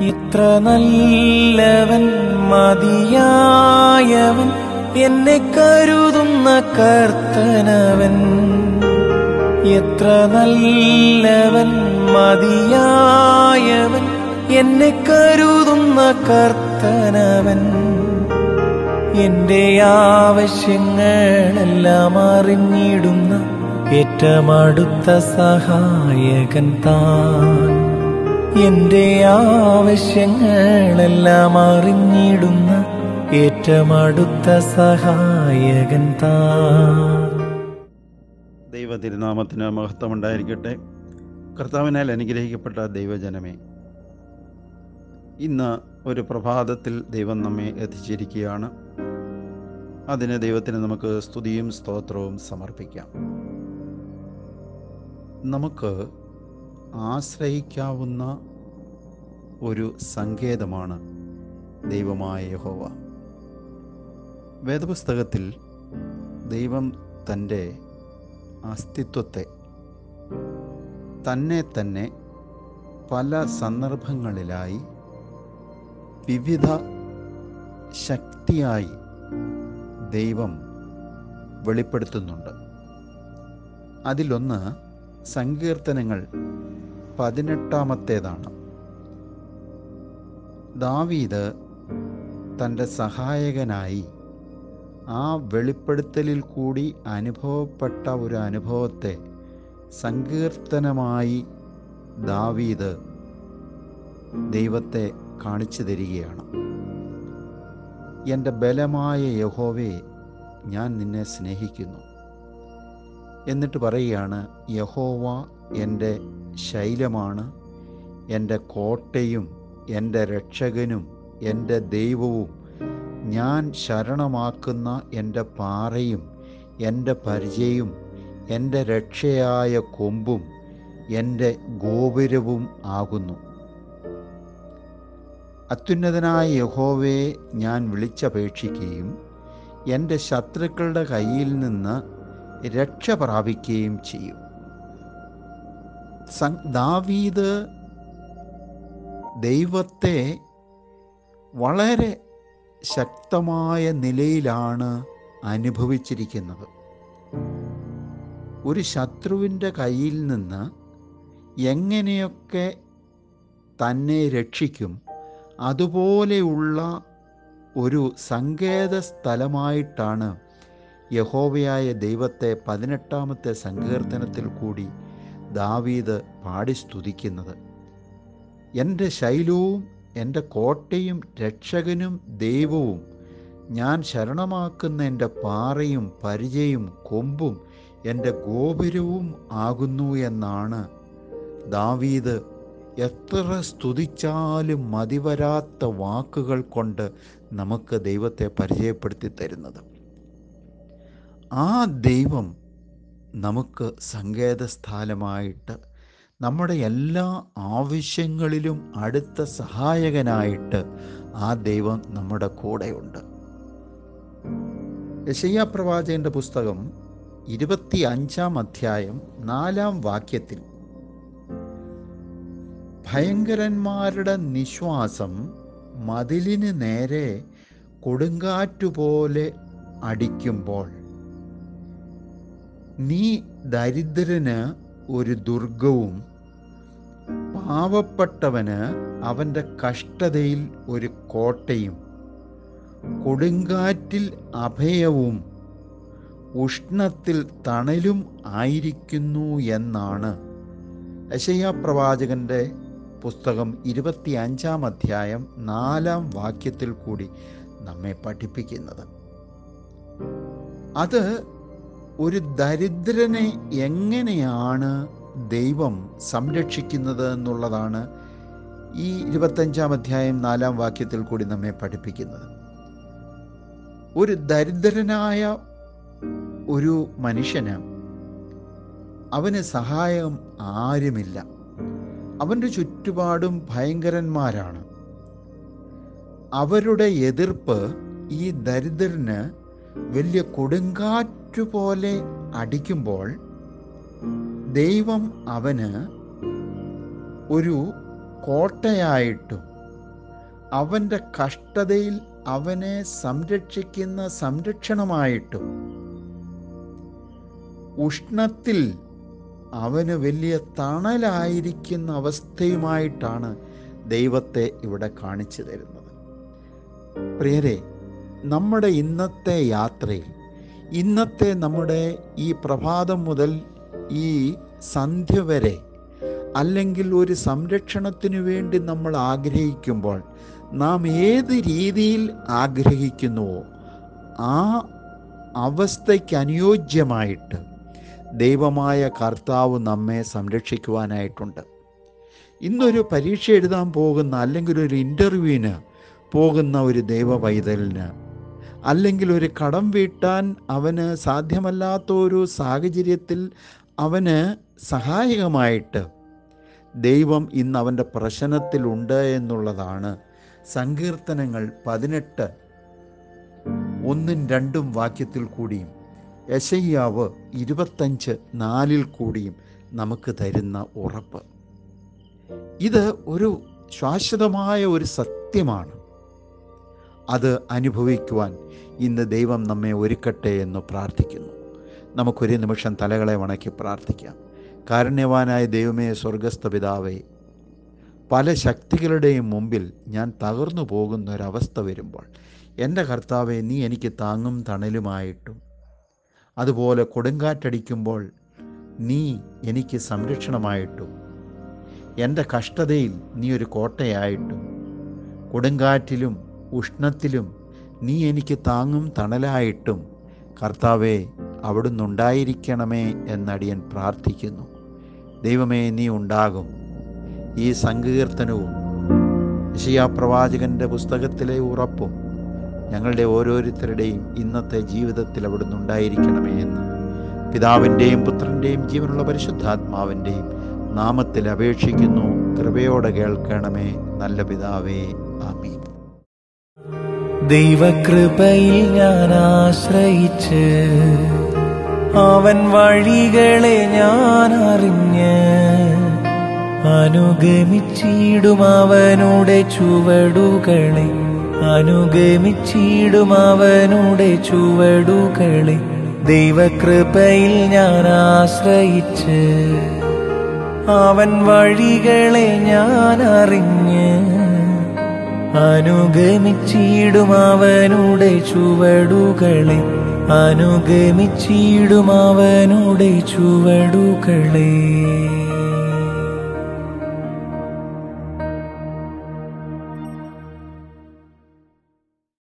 ഇത്ര നല്ലവൻ മതിയായവൻ എന്നെ കരുതുന്ന കർത്തനവൻ. എത്ര നല്ലവൻ മതിയായവൻ എന്നെ കരുതുന്ന കർത്തനവൻ. എന്റെ ആവശ്യങ്ങളെല്ലാം അറിഞ്ഞിടുന്ന ഏറ്റമടുത്ത സഹായകൻ താൻ. എന്റെ ആവശ്യങ്ങളെല്ലാം അറിഞ്ഞിടുന്ന ഏറ്റമടുത്ത സഹായകൻ താ ദൈവ തിരുനാമത്തിന് മഹത്വമുണ്ടായിരിക്കട്ടെ. കർത്താവിനാൽ അനുഗ്രഹിക്കപ്പെട്ട ദൈവജനമേ ഇന്ന് ഒരു പ്രഭാതത്തിൽ ദൈവം നമ്മെ എത്തിച്ചിരിക്കുകയാണ്. അതിന് ദൈവത്തിന് നമുക്ക് സ്തുതിയും സ്തോത്രവും സമർപ്പിക്കാം. നമുക്ക് ആശ്രയിക്കാവുന്ന ഒരു സങ്കേതമാണ് ദൈവമായ യഹോവ. വേദപുസ്തകത്തിൽ ദൈവം തന്റെ അസ്തിത്വത്തെ തന്നെ തന്നെ പല സന്ദർഭങ്ങളിലായി വിവിധ ശക്തിയായി ദൈവം വെളിപ്പെടുത്തുന്നുണ്ട്. അതിലൊന്ന് സങ്കീർത്തനങ്ങൾ പതിനെട്ടാമത്തേതാണ്. ദാവീദ് തന്റെ സഹായകനായി ആ വെളിപ്പെടുത്തലിൽ കൂടി അനുഭവപ്പെട്ട ഒരു അനുഭവത്തെ സങ്കീർത്തനമായി ദാവീദ് ദൈവത്തെ കാണിച്ചു തരികയാണ്. എന്റെ ബലമായ യഹോവേ ഞാൻ നിന്നെ സ്നേഹിക്കുന്നു. എന്നിട്ട് പറയുകയാണ് യഹോവ എന്റെ ശൈലമാണ്. എന്റെ കോട്ടയും എന്റെ രക്ഷകനും എന്റെ ദൈവവും ഞാൻ ശരണമാക്കുന്ന എന്റെ പാറയും എന്റെ പരിചയും എന്റെ രക്ഷയായ കൊമ്പും എന്റെ ഗോപുരവും ആകുന്നു. അത്യുന്നതനായ യഹോവയെ ഞാൻ വിളിച്ചപേക്ഷിക്കുകയും എന്റെ ശത്രുക്കളുടെ കയ്യിൽ നിന്ന് രക്ഷ പ്രാപിക്കുകയും ചെയ്യും. ദാവീദ് ദൈവത്തെ വളരെ ശക്തമായ നിലയിലാണ് അനുഭവിച്ചിരിക്കുന്നത്. ഒരു ശത്രുവിന്റെ കയ്യിൽ നിന്ന് എങ്ങനെയൊക്കെ തന്നെ രക്ഷിക്കും അതുപോലെയുള്ള ഒരു സങ്കേത സ്ഥലമായിട്ടാണ് യഹോവയായ ദൈവത്തെ പതിനെട്ടാമത്തെ സങ്കീർത്തനത്തിൽ കൂടി ദാവീദ് പാടി സ്തുതിക്കുന്നത്. എന്റെ ശൈലവും എന്റെ കോട്ടയും രക്ഷകനും ദൈവവും ഞാൻ ശരണമാക്കുന്ന എന്റെ പാറയും പരിചയും കൊമ്പും എന്റെ ഗോപുരവും ആകുന്നു എന്നാണ്. ദാവീദ് എത്ര സ്തുതിച്ചാലും മതിവരാത്ത വാക്കുകൾ കൊണ്ട് നമുക്ക് ദൈവത്തെ പരിചയപ്പെടുത്തി തരുന്നത്. ആ ദൈവം നമുക്ക് സങ്കേതസ്ഥാനമായിട്ട് നമ്മുടെ എല്ലാ ആവശ്യങ്ങളിലും അടുത്ത സഹായകനായിട്ട് ആ ദൈവം നമ്മുടെ കൂടെയുണ്ട്. യശയ്യാ പ്രവാചകന്റെ പുസ്തകം ഇരുപത്തി അഞ്ചാം അധ്യായം നാലാം വാക്യത്തിൽ ഭയങ്കരന്മാരുടെ നിശ്വാസം മതിലിന് നേരെ കൊടുങ്കാറ്റുപോലെ അടിക്കുമ്പോൾ നീ ദരിദ്രന് ഒരു ദുർഗവും പാവപ്പെട്ടവന് അവന്റെ കഷ്ടതയിൽ ഒരു കോട്ടയും കൊടുങ്കാറ്റിൽ അഭയവും ഉഷ്ണത്തിൽ തണലും ആയിരിക്കുന്നു എന്നാണ്. യശയ്യാ പ്രവാചകന്റെ പുസ്തകം ഇരുപത്തി അഞ്ചാം അധ്യായം നാലാം വാക്യത്തിൽ കൂടി നമ്മെ പഠിപ്പിക്കുന്നത്. അത് ഒരു ദരിദ്രനെ എങ്ങനെയാണ് ദൈവം സംരക്ഷിക്കുന്നത് എന്നുള്ളതാണ് ഈ ഇരുപത്തഞ്ചാം അധ്യായം നാലാം വാക്യത്തിൽ കൂടി നമ്മെ പഠിപ്പിക്കുന്നത്. ഒരു ദരിദ്രനായ ഒരു മനുഷ്യന് അവന് സഹായം ആരുമില്ല. അവന്റെ ചുറ്റുപാടും ഭയങ്കരന്മാരാണ്. അവരുടെ എതിർപ്പ് ഈ ദരിദ്രന് വലിയ കൊടുങ്കാറ്റു പോലെ അടിക്കുമ്പോൾ ദൈവം അവന് ഒരു കോട്ടയായിട്ടും അവന്റെ കഷ്ടതയിൽ അവനെ സംരക്ഷിക്കുന്ന സംരക്ഷണമായിട്ടും. ഉഷ്ണത്തിൽ അവന് വലിയ തണലായിരിക്കുന്ന അവസ്ഥയുമായിട്ടാണ് ദൈവത്തെ ഇവിടെ കാണിച്ചു തരുന്നത്. പ്രിയരെ നമ്മുടെ ഇന്നത്തെ യാത്രയിൽ ഇന്നത്തെ നമ്മുടെ ഈ പ്രഭാതം മുതൽ ഈ സന്ധ്യ വരെ അല്ലെങ്കിൽ ഒരു സംരക്ഷണത്തിനു വേണ്ടി നമ്മൾ ആഗ്രഹിക്കുമ്പോൾ നാം ഏത് രീതിയിൽ ആഗ്രഹിക്കുന്നുവോ ആ അവസ്ഥയ്ക്ക് അനുയോജ്യമായിട്ട് ദൈവമായ കർത്താവ് നമ്മെ സംരക്ഷിക്കുവാനായിട്ടുണ്ട്. ഇന്നൊരു പരീക്ഷ എഴുതാൻ പോകുന്ന അല്ലെങ്കിൽ ഒരു ഇന്റർവ്യൂവിന് പോകുന്ന ഒരു ദൈവ പൈതലിന് അല്ലെങ്കിൽ ഒരു കടം വീട്ടാൻ അവന് സാധ്യമല്ലാത്ത ഒരു സാഹചര്യത്തിൽ അവന് സഹായകമായിട്ട് ദൈവം ഇന്ന് അവന്റെ പ്രശ്നത്തിലുണ്ട് എന്നുള്ളതാണ് സങ്കീർത്തനങ്ങൾ പതിനെട്ട് ഒന്നും രണ്ടും വാക്യത്തിൽ കൂടിയും യശയ്യാവ് ഇരുപത്തഞ്ച് നാലിൽ കൂടിയും നമുക്ക് തരുന്ന ഉറപ്പ്. ഇത് ഒരു ശാശ്വതമായ ഒരു സത്യമാണ്. അത് അനുഭവിക്കുവാൻ ഇന്ന് ദൈവം നമ്മെ ഒരുക്കട്ടെ എന്ന് പ്രാർത്ഥിക്കുന്നു. നമുക്കൊരു നിമിഷം തലകളെ വണക്കി പ്രാർത്ഥിക്കാം. കാരുണ്യവാനായ ദൈവമേ സ്വർഗസ്ഥ പിതാവേ പല ശക്തികളുടെയും മുമ്പിൽ ഞാൻ തകർന്നു പോകുന്ന ഒരവസ്ഥ വരുമ്പോൾ എന്റെ കർത്താവെ നീ എനിക്ക് താങ്ങും തണലുമായിട്ടും. അതുപോലെ കൊടുങ്കാറ്റടിക്കുമ്പോൾ നീ എനിക്ക് സംരക്ഷണമായിട്ടും. എന്റെ കഷ്ടതയിൽ നീ ഒരു കോട്ടയായിട്ടും. കൊടുങ്കാറ്റിലും ഉഷ്ണത്തിലും നീ എനിക്ക് താങ്ങും തണലായിട്ടും കർത്താവെ അവിടുന്നുണ്ടായിരിക്കണമേ എന്നടിയൻ പ്രാർത്ഥിക്കുന്നു. ദൈവമേ നീ ഉണ്ടാകും. ഈ സങ്കീർത്തനവും പ്രവാചകന്റെ പുസ്തകത്തിലെ ഉറപ്പും ഞങ്ങളുടെ ഓരോരുത്തരുടെയും ഇന്നത്തെ ജീവിതത്തിൽ അവിടുന്ന് ഉണ്ടായിരിക്കണമേ എന്ന് പിതാവിന്റെയും പുത്രന്റെയും ജീവനുള്ള പരിശുദ്ധാത്മാവിന്റെയും നാമത്തിൽ അപേക്ഷിക്കുന്നു. കൃപയോടെ കേൾക്കണമേ. നല്ല പിതാവേ ആമീൻ. ദൈവകൃപയിൽ ഞാൻ ആശ്രയിച്ച് അവൻ വഴികളെ ഞാൻ അറിഞ്ഞ് അനുഗമിച്ചിടും അവനുടെ ചുവടുകളെ അനുഗമിച്ചിടും അവനുടെ ചുവടുകളെ. ദൈവകൃപയിൽ ഞാൻ ആശ്രയിച്ച് അവൻ വഴികളെ ഞാൻ അറിഞ്ഞ് അനുഗമിച്ചിടും അവനുടെ ചുവടുകളെ അനുഗമിച്ചിടും അവനുടെ ചുവടുകളെ.